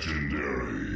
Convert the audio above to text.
Legendary.